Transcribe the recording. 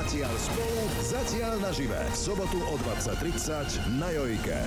Zatiaľ spolu, zatiaľ nažive. V sobotu o 20.30 na Jojke.